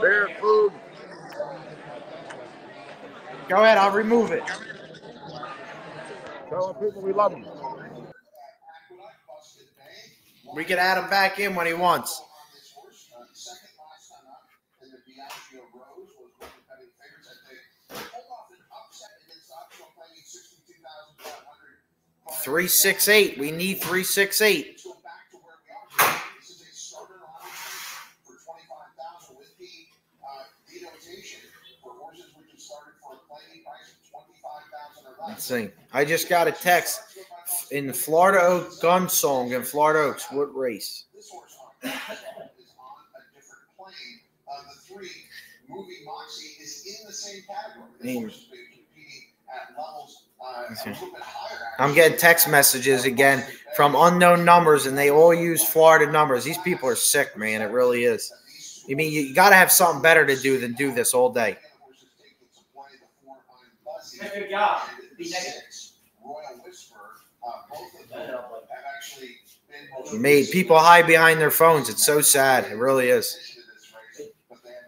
Beer, food. Go ahead, I'll remove it. Tell people we love them. We can add him back in when he wants. Three six eight. We need three six eight. Let's see. I just got a text in Florida Oak Gun Song in Florida Oaks. What race? I mean, let's see. I'm getting text messages again from unknown numbers, and they all use Florida numbers. These people are sick, man. It really is. You mean you, got to have something better to do than do this all day? Good job. Be negative. Made people hide behind their phones. It's so sad. It really is.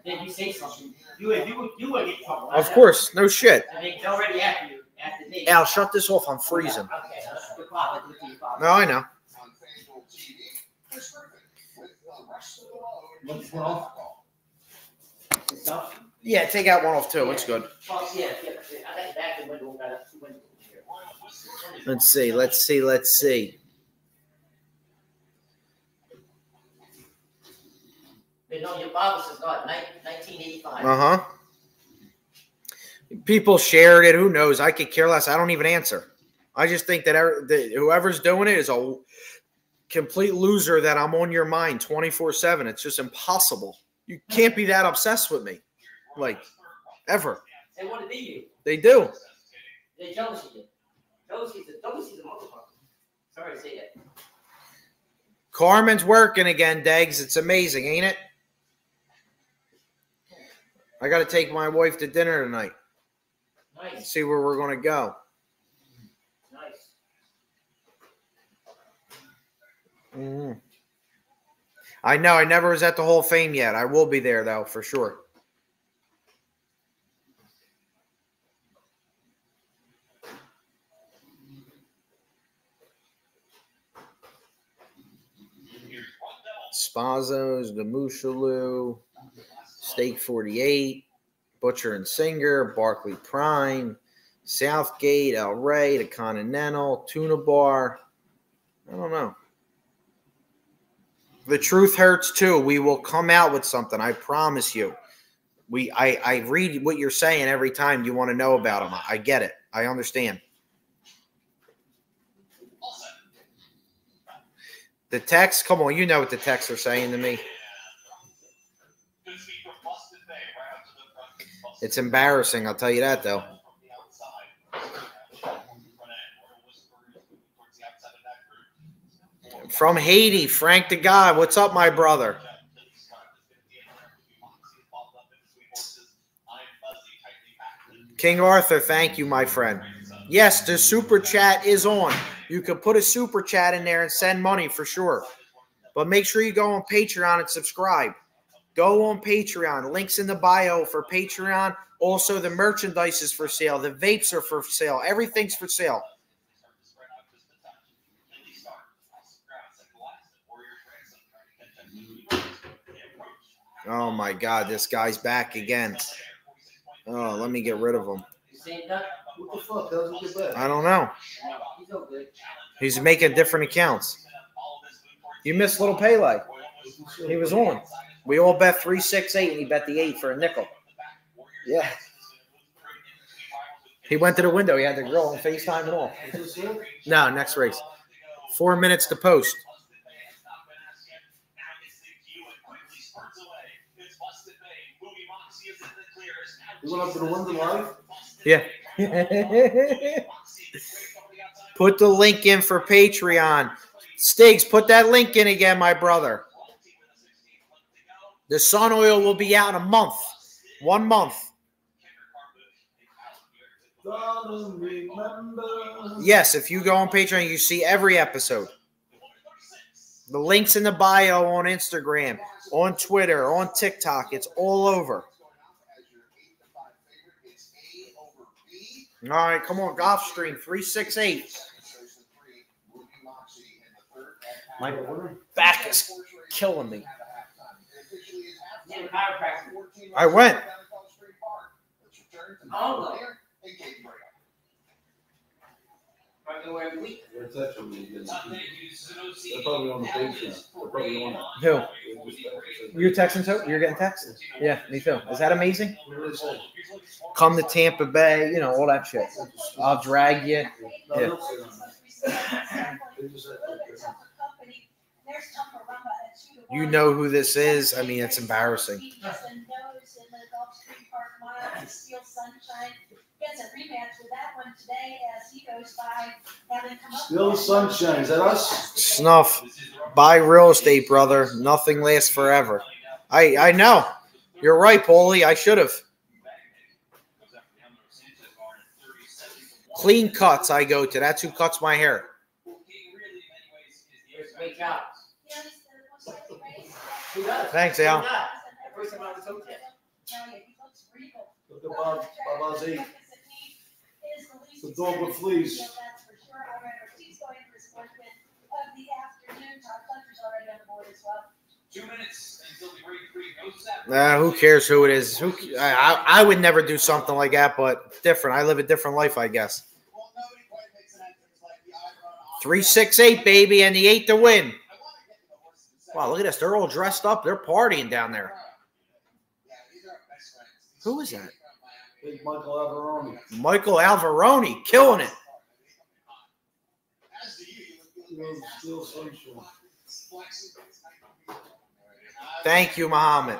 Then you say something. You would, you would, you would get trouble. Of course, no shit. I mean, already after you, after me. Al, shut this off. I'm freezing. Okay, that's your father. Do it to your father. No, I know. What's wrong? Stuff? Yeah, take out one off too. It's good. Let's see. Let's see. Let's see. You know, your father says, God, nineteen eighty-five. Uh huh. People shared it. Who knows? I could care less. I don't even answer. I just think that, every, that whoever's doing it is a complete loser. That I'm on your mind 24 seven. It's just impossible. You can't be that obsessed with me, like ever. They want to be you. They do. They're jealous of you. Jealousy is a, jealousy a motherfucker. Sorry to say that. Carmen's working again, Dags. It's amazing, ain't it? I got to take my wife to dinner tonight. Nice, See where we're going to go. nice. Mhm. I know. I never was at the Hall of Fame yet. I will be there though, for sure. Spazos, the Moshulu, Steak 48, Butcher and Singer, Barclay Prime, Southgate, El Rey, the Continental, Tuna Bar. I don't know. The truth hurts too. We will come out with something. I promise you. We I I read what you're saying every time you want to know about them. I get it. I understand. The text, come on, you know what the texts are saying to me. It's embarrassing, I'll tell you that though. From Haiti, Frank the God. What's up, my brother? King Arthur, thank you, my friend. Yes, the super chat is on. You can put a super chat in there and send money for sure. But make sure you go on Patreon and subscribe. Go on Patreon. Links in the bio for Patreon. Also, the merchandise is for sale. The vapes are for sale. Everything's for sale. Oh my God, this guy's back again. Oh, let me get rid of him. What the fuck? How's it get back? I don't know. He's all good. He's making different accounts. You missed little Pele. He was on. We all bet three, six, eight, and he bet the eight for a nickel. Yeah. He went to the window. He had the girl on FaceTime and all. Is this it? No, next race. Four minutes to post. You went up to the window live? Yeah. <laughs> put the link in for Patreon. Stiggs, put that link in again, my brother. The sun oil will be out in a month. One month. Yes, if you go on Patreon, you see every episode. The links in the bio on Instagram, on Twitter, on TikTok. It's all over. All right, come on, Gulfstream 368. My back is killing me. I went. Oh. I go every week. They're texting me. They're probably on the page now. They're probably on it. Who? They just texted me. You're texting too? You're getting texts? Yeah, me too. Is that amazing? What do they say? Come to Tampa Bay, you know, all that shit. I'll drag you. Yeah. they don't say that. They just said that. You know who this is. I mean, it's embarrassing. He just knows in the Gulfstream Park Mile, the Steel Sunshine. Gets a rematch with that one today as he goes by having come up. Still sunshine. Is that us? Snuff. Buy real estate, brother. Nothing lasts forever. I I know. You're right, Paulie. I should have. Clean cuts I go to. That's who cuts my hair. Great job. You know, he's the most likely race. Who does? Thanks, Al. does? First time I was hotel. No, yeah, he looks regal. Look at Bob, Baba's eight. Is the dog with fleas. Yeah, that's for sure. All right, he's going for his fourth win of the afternoon. Todd Pletcher's already on the board as well. Two minutes until the Great Prix goes out. Uh, who cares who it is? Who I, I I would never do something like that, but different. I live a different life, I guess. Three six eight, baby, and the eight to win. Wow, look at this. They're all dressed up. They're partying down there. Who is that? Big Michael Alvaroni. Michael Alvaroni killing it. Thank you, Muhammad.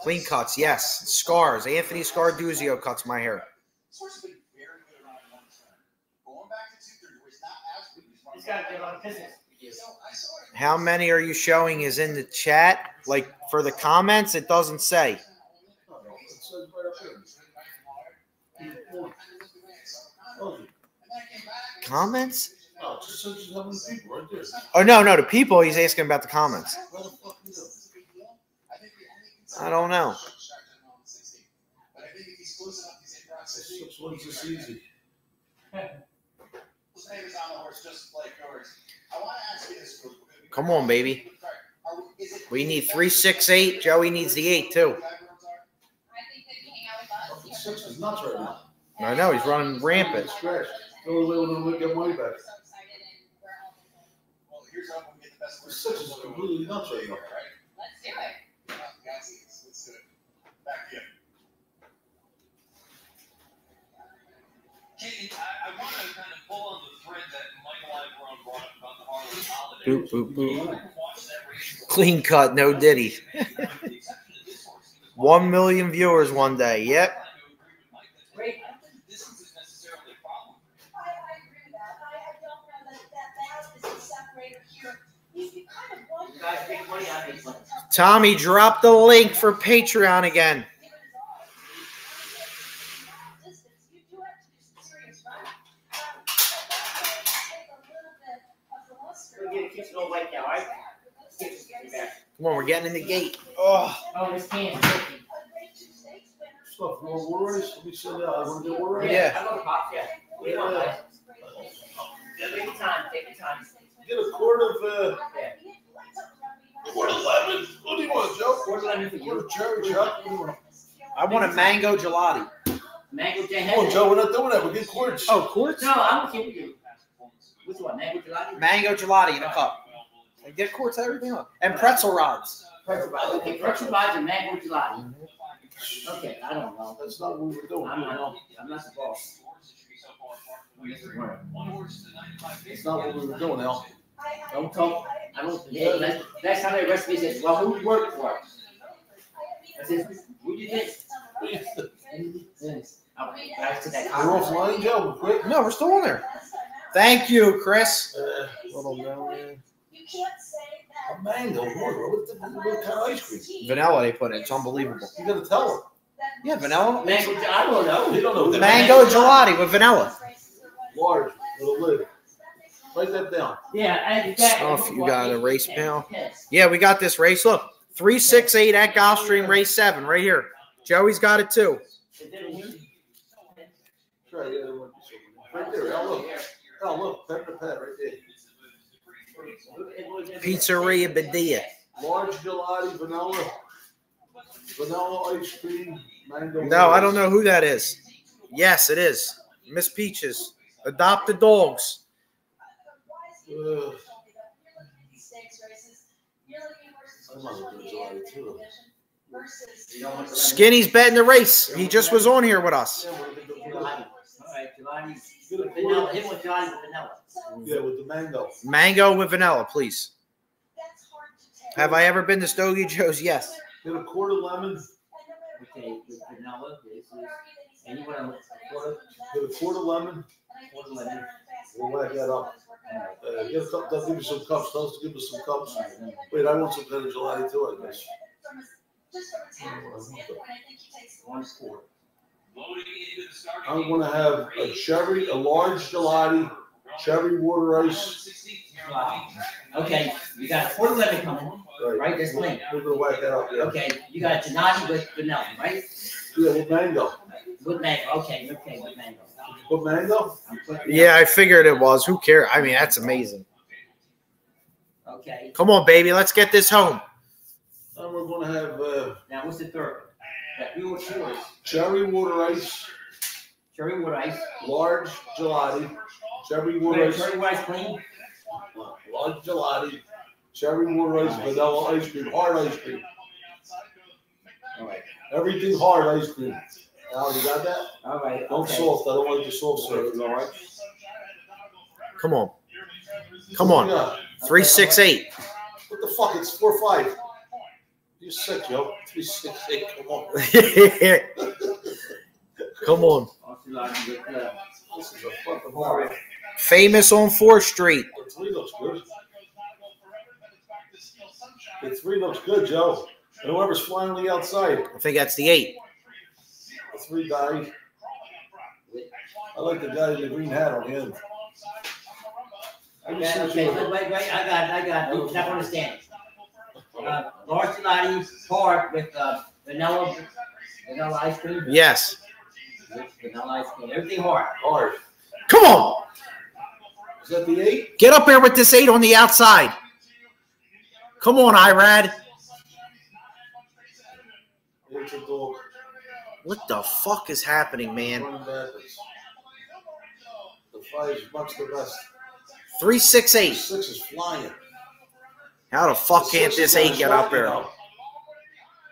Clean cuts, yes. Scars. Anthony Scarduzio cuts my hair. He's got to get on business. I saw it. How many are you showing is in the chat? Like for the comments, it doesn't say. No, it says right up here. Comments? no, it just says how many people right there. Oh no, no, the people he's asking about the comments. Where the fuck is it? I don't know. But I think if he's close enough, he's in Rock City. Six ones is easy. His name is on the horse, just like yours. I want to ask you this. real quick. Come on, baby. We- is it- We need three, six, eight. Joey needs the eight too. I think they can hang out with us. Fucking six is nuts right now. I know he's running rampant. Scratch. The only way we're gonna get money back. Well, here's how we get the best The six is completely nuts right now. Let's do it. Let's- let's do it. Back to. Katie, I, I want to kind of pull on the thread that Boop, boop, boop. Clean cut, no ditty. <laughs> One million viewers one day. Yep. Tommy, drop the link for Patreon I, Come on, we're getting in the gate. Oh, Oh, this can's Stuff, you want water ice? Let me sit down. I want to get water ice. Yeah. I go to pop, yeah. What do want, guys? Take your time, take your time. Get a quart of, uh, Yeah. quart of lemon. What do you want, Joe? Quarter lemon for Quart of cherry, Chuck? What do you want? I want a mango gelati. Mango J. Come on, Joe, we're not doing that. We're getting quarts. Oh, quarts? No, I'm okay with you. Which one, mango gelati? Mango gelati in a cup. I get quarts of everything on. And pretzel rods. Pretzel rods, okay, pretzel rods and mango gelati. Okay, I don't know. That's not what we're doing. I'm not, I'm not the boss. It's not what we were doing, Al. Don't talk, I don't, yeah, that's, that's how the recipe says, well, who you work for? I says, who you think? <laughs> Oh, Back to that We're conference. offline, Joe. Quick. No, we're still on there. Thank you, Chris. Uh, little melon. You can't say that. A mango. What, what, the- what kind of ice cream? Vanilla they put in. It's unbelievable. You gotta tell her. Yeah, vanilla. Mango, I don't know. You don't know. that. Mango gelati with vanilla. Large, little lid. Write that down. Yeah, I that. Oh, you got a race panel. Yeah, we got this race. Look, 368 at Gulfstream, race seven, right here. Joey's got it too. Try the other one. Right there, Al, look. Al, look, pepper pad right there. Pizzeria Beddia. Large gelati, vanilla, vanilla ice cream, mango. No, I don't know who that is. Yes, it is. Miss Peaches. Adopt the dogs. Ugh. I might as well do gelati too. Skinny's betting the race. He just was on here with us. Yeah, we're gonna do Gelati. vanilla. All right, gelati. Get vanilla, quart. him with gelati with vanilla. Yeah, with the mango. Mango with vanilla, please. Have I ever been to Stogie Joe's? Yes. Get a quart of lemon. Okay, with vanilla, this and you want a quarter, Get a quart of lemon. quarter lemon. We'll whack that up. Uh, get a cup. They'll give you some cups. Tell us to give us some cups. Wait, I want some kind of gelati too. I guess. Just from a tactical standpoint, I think he takes the One worst. I'm gonna have a cherry, a large gelati, cherry water ice. Okay, you got a quarter lemon coming, right, that's clean. We're gonna whack that up. Yeah. Okay, you got a gelati with vanilla, right? Yeah, with mango. With mango, okay, okay, with mango. With mango. I'm putting- Yeah, I figured it was. Who cares? I mean, that's amazing. Okay, Come on, baby. Let's get this home. And we're gonna have uh, now what's the third? That we were yours, cherry water ice, cherry wood ice. large gelati, cherry water Wait, ice, cherry wood ice clean? large gelati, cherry water ice, vanilla ice cream, hard ice cream. All right, Everything hard ice cream. Al, you got that? all right, Don't okay. soft. I don't like the soft serve. All right. Come on. Come on. Yeah. 368. What the fuck? It's four five. You're sick, yo. Three six eight. Come on. <laughs> Come on. Also, like, with, This is a fucking hard. Famous on 4th Street. The three looks good. The three looks good, Joe. And whoever's flying on the outside, I think that's the 8. the three guy. I like the guy in the green hat on him. Okay, okay, wait, wait, wait, I got, it, I got, it. you not understand. Uh, large gelati, hard with, uh, vanilla, vanilla ice cream. Yes. Vanilla ice cream, everything hard. Hard. Come on. Is that the eight? Get up there with this 8 on the outside. Come on, Irad. It's a dog. What the fuck is happening, man? The five is much the best. 368. The six is flying. How the fuck The can't this 8 get up there?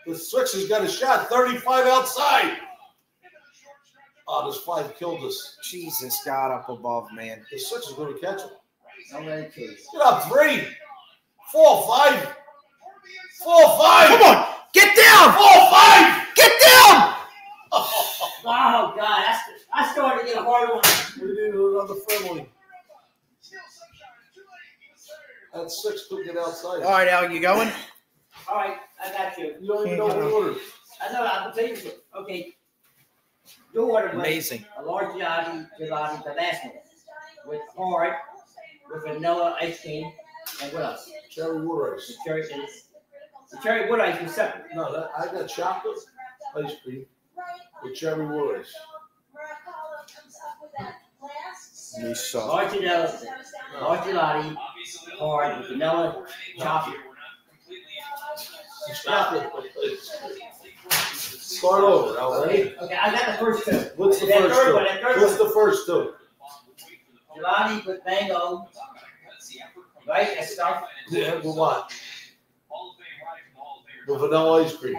The six has got a shot. 35 outside. Oh, this five killed us. Jesus, God up above, man. The six is going to catch him. I'm ready. Get up three. Four, five. Come on. Get down Four, five, Get down! <laughs> Oh, God, that's, I started to get a hard one. We need another friendly. That six took it outside. All right, Al, you going? All right, I got you. You don't even know who ordered. I know, I'll tell you. Okay. You ordered was Amazing. a large gelati, gelati, the with hard, with vanilla ice cream, and what else? Cherry wood The ice. cherry, the cherry wood ice was separate. No, that, I got chocolate ice cream with cherry wood ice. You saw. Large vanilla, large gelati, hard, with vanilla, chocolate. Chocolate ice cream. Start over, Al. Ready? Okay, I got the first two. What's the That first third two? one, that third What's one. the first two? Gelati with mango, right, that stuff. Yeah, with what? With vanilla ice cream.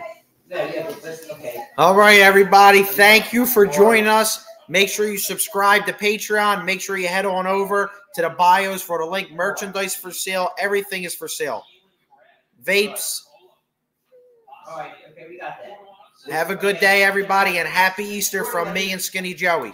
Yeah, yeah, but that's, okay. All right, everybody. Thank you for joining us. Make sure you subscribe to Patreon. Make sure you head on over to the bios for the link. Merchandise for sale. Everything is for sale. Vapes. All right, okay, we got that. Have a good day, everybody, and happy Easter from me and Skinny Joey.